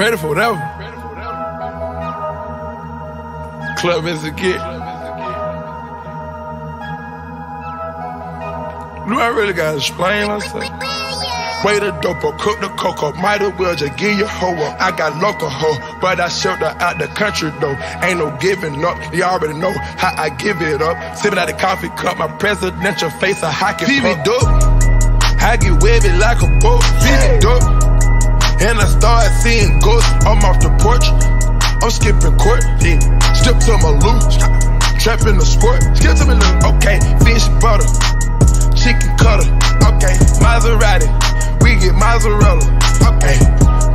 Ready for whatever. Club is a get. Do I really gotta explain myself? Way the dope up, cook the cocoa. Might as well just give you hoe up. I got local hoe, but I shelter out the country though. Ain't no giving up. You already know how I give it up. Sipping out the coffee cup, my presidential face a hockey PV dope. I get wavy like a boat. PV dope. I start seeing ghosts. I'm off the porch. I'm skipping court. Yeah. Step to my loot. Trap in the sport. Skip to me loot. Okay. Fish butter. Chicken cutter. Okay. Maserati. We get mozzarella. Okay.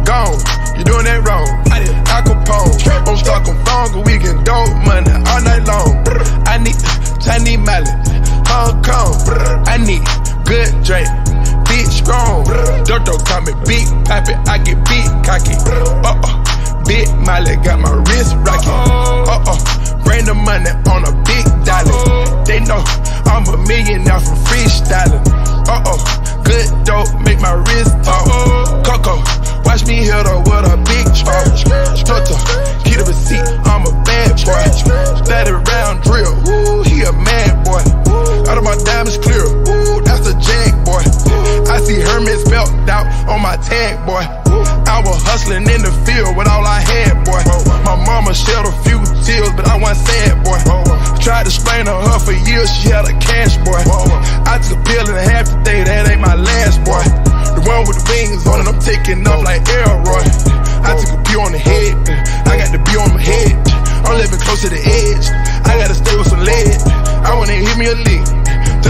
Gone. You doing that wrong. Al Capone. I'm stuck on phone. We get dope money Me big pappy, I get big cocky. Uh uh, big Molly got my wrist rocky. Uh uh, bring the money on a big dollar. They know I'm a millionaire from freestyling. Uh uh, good dope make my wrist talk. Coco, watch me hit her with a big charge. Toto, keep the receipt, I'm a bad boy. 30 round drill, ooh, he a mad boy. Out of my diamonds clear, on my tag, boy. I was hustling in the field with all I had, boy. My mama shed a few tears, but I wasn't sad, boy. Tried to explain to her for years, she had a cash, boy. I took a pill and a half a day, that ain't my last, boy. The one with the wings on it, I'm taking off like Elroy. I took a pill on the head, I got the pill on my head. I'm living close to the edge, I gotta stay with some lead. I wanna hit me a lick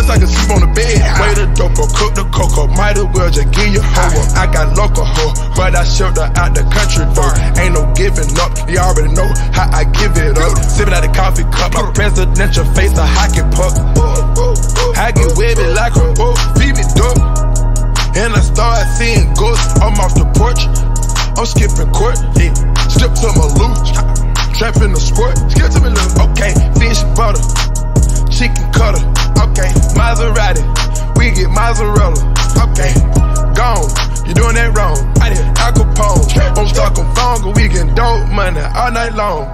I sleep on the bed. Way the dope or cook the cocoa. Might as well just give you hoe up. I got local hoe, but I shelter out the country though. Ain't no giving up. You already know how I give it up. Sipping out the coffee cup, my presidential face a hockey puck. I get wavy like a boat, feed me dope. And I start seeing ghosts. I'm off the porch. I'm skipping court. Yeah. Step to my loot. Trap in the sport. Skip to me loot. Okay, fish butter. Chicken cutter. All night long.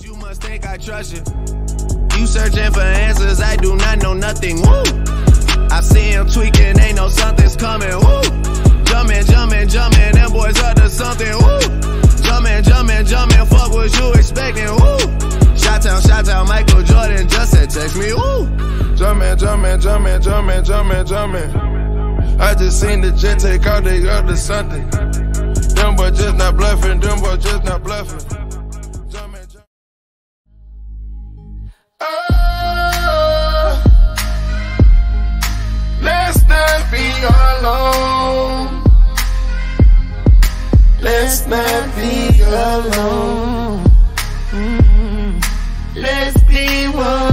You must think I trust you. You searching for answers, I do not know nothing. Woo! I see him tweaking, ain't no something's coming. Woo! Jumping, jumping, jumping, them boys up to something. Woo! said, text me, ooh. Jumpin', jumpin', jumpin', jumpin', jumpin', jumpin'. I just seen the jet take out the other Sunday. Them boys just not bluffin', them boys just not bluffin'. Oh, alone. Let's not be alone. Mm -hmm. Let's be one.